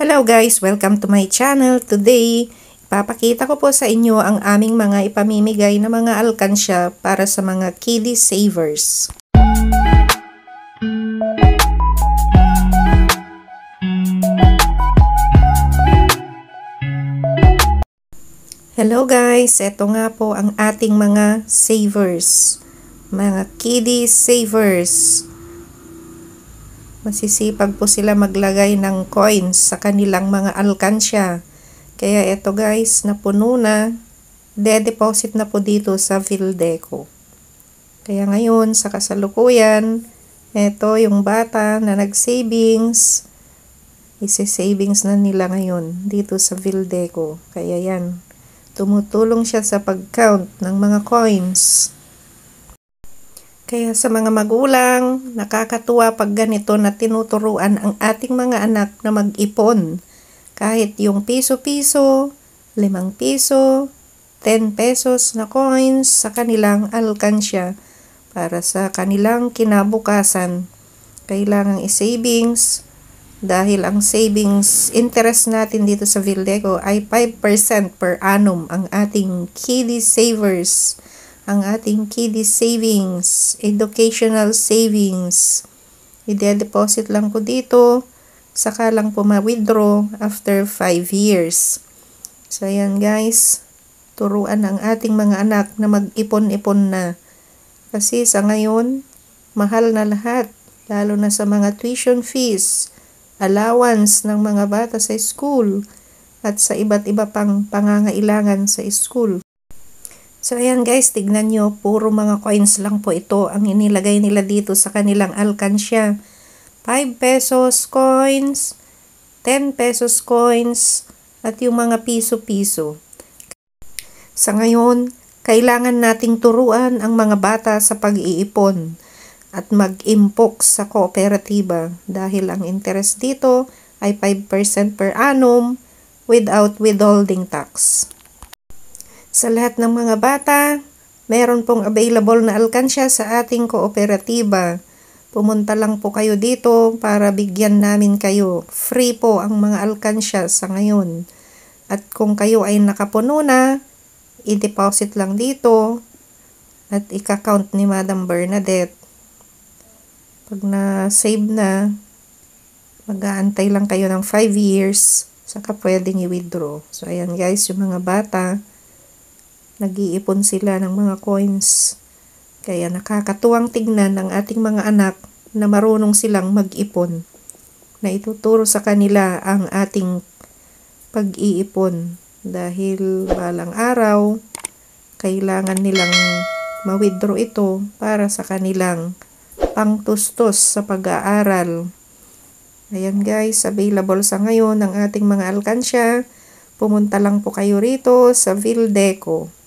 Hello guys! Welcome to my channel. Today, ipapakita ko po sa inyo ang aming mga ipamimigay na mga alkansya para sa mga kiddie savers. Hello guys! Ito nga po ang ating mga savers. Mga kiddie savers masisipag po sila maglagay ng coins sa kanilang mga alkansya. Kaya ito guys, napuno na, de-deposit na po dito sa Vildeco. Kaya ngayon, sa kasalukuyan, ito yung bata na nag-savings, isi-savings na nila ngayon dito sa Vildeco. Kaya yan, tumutulong siya sa pag-count ng mga coins. Kaya sa mga magulang, nakakatuwa pag ganito na tinuturuan ang ating mga anak na mag-ipon. Kahit yung piso-piso, limang piso, 10 pesos na coins sa kanilang alkansya para sa kanilang kinabukasan. Kailangang i-savings dahil ang savings interest natin dito sa Vildeco ay 5% per annum ang ating kiddie savers ang ating kiddie savings, educational savings. I-deposit lang po dito, saka lang po ma-withdraw after 5 years. So, ayan guys, turuan ang ating mga anak na mag-ipon-ipon na. Kasi sa ngayon, mahal na lahat, lalo na sa mga tuition fees, allowance ng mga bata sa school, at sa iba't iba pang pangangailangan sa school. So ayan guys, tignan nyo, puro mga coins lang po ito ang inilagay nila dito sa kanilang alkansya. 5 pesos coins, 10 pesos coins, at yung mga piso-piso. Sa ngayon, kailangan nating turuan ang mga bata sa pag-iipon at mag-impok sa kooperatiba dahil ang interest dito ay 5% per annum without withholding tax. Sa lahat ng mga bata, meron pong available na alkansya sa ating kooperatiba. Pumunta lang po kayo dito para bigyan namin kayo. Free po ang mga alkansya sa ngayon. At kung kayo ay nakapuno na, i-deposit lang dito at ika-count ni Madam Bernadette. Pag na-save na, mag-aantay lang kayo ng 5 years, saka pwedeng i-withdraw. So, ayan guys, yung mga bata, nag-iipon sila ng mga coins. Kaya nakakatuwang tignan ng ating mga anak na marunong silang mag-ipon. Na ituturo sa kanila ang ating pag-iipon. Dahil balang araw, kailangan nilang ma-withdraw ito para sa kanilang pangtustos sa pag-aaral. Ayan guys, available sa ngayon ang ating mga alkansya. Pumunta lang po kayo rito sa Vildeco.